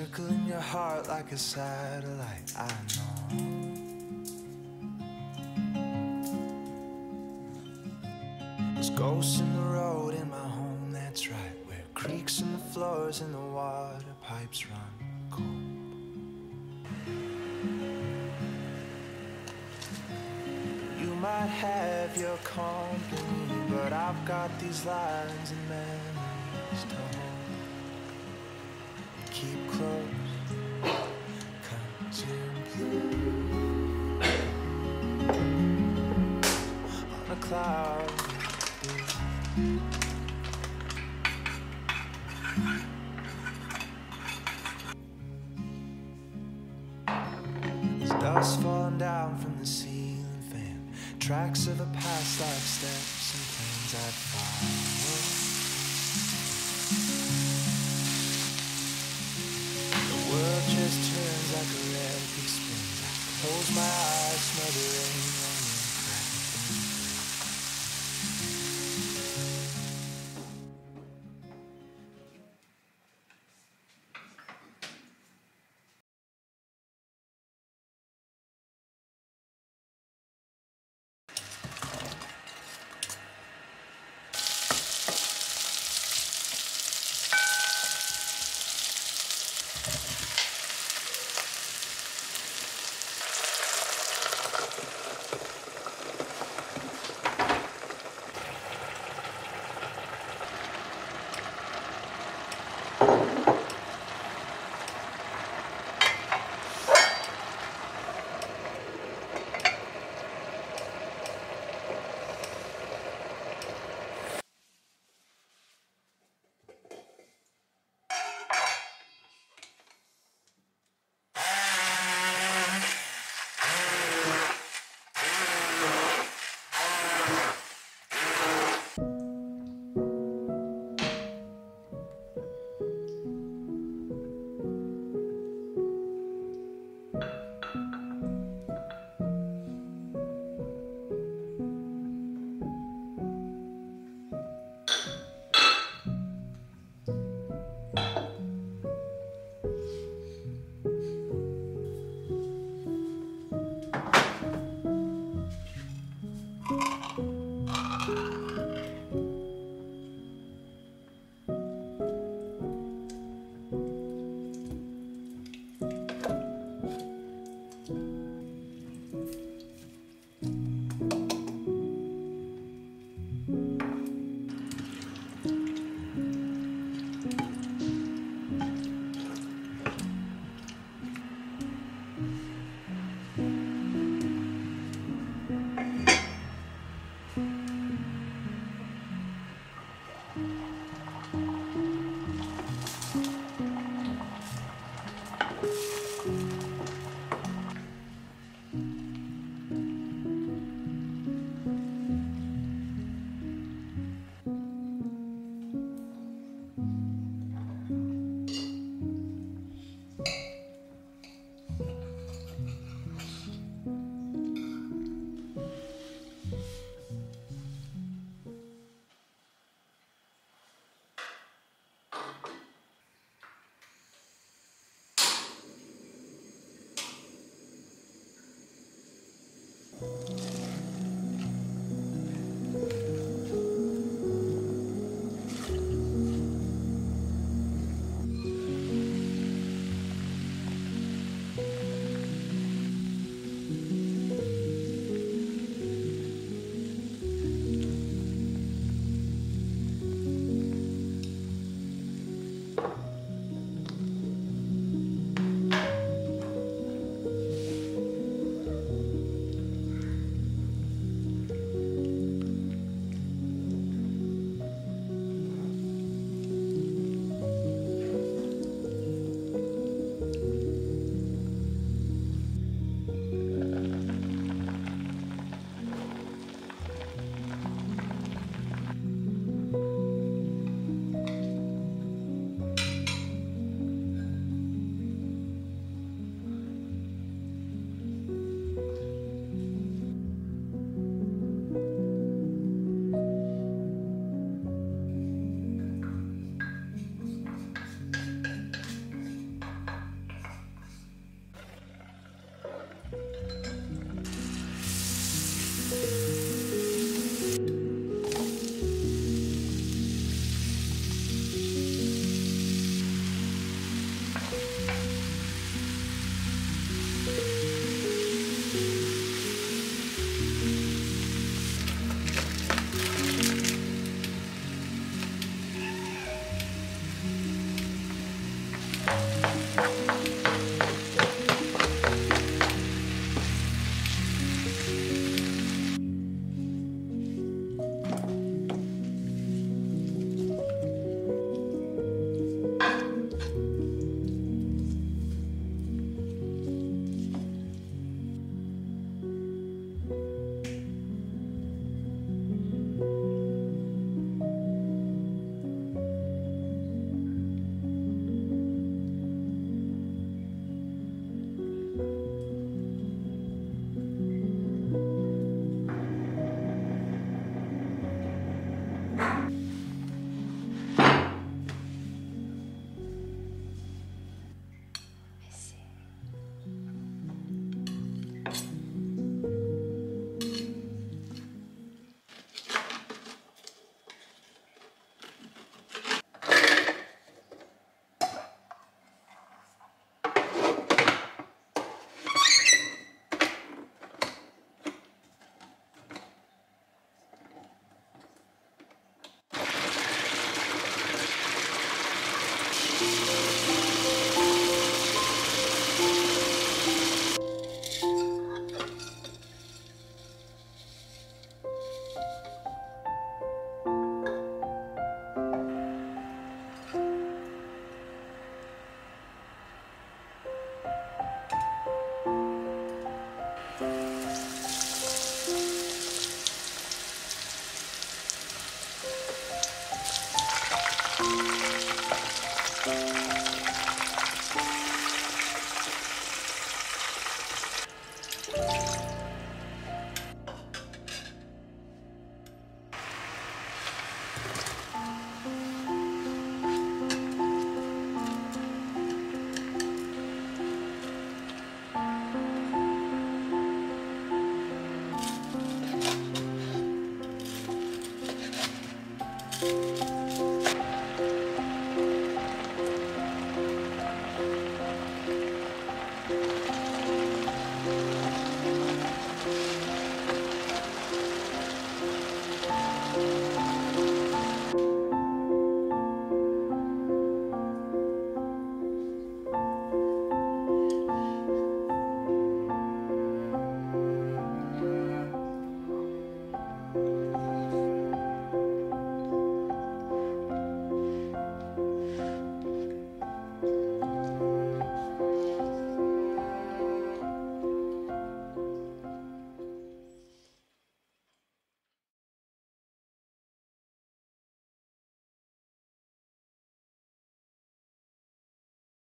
Circling your heart like a satellite, I know. There's ghosts in the road in my home, that's right. Where creaks in the floors and the water pipes run cold. You might have your company, but I've got these lines and memories to hold. Keep close, contemplate on a cloud. Dust falling down from the ceiling fan. Tracks of a past life steps and plans I'd like a red springs. I close my eyes, smell the rain on the Thank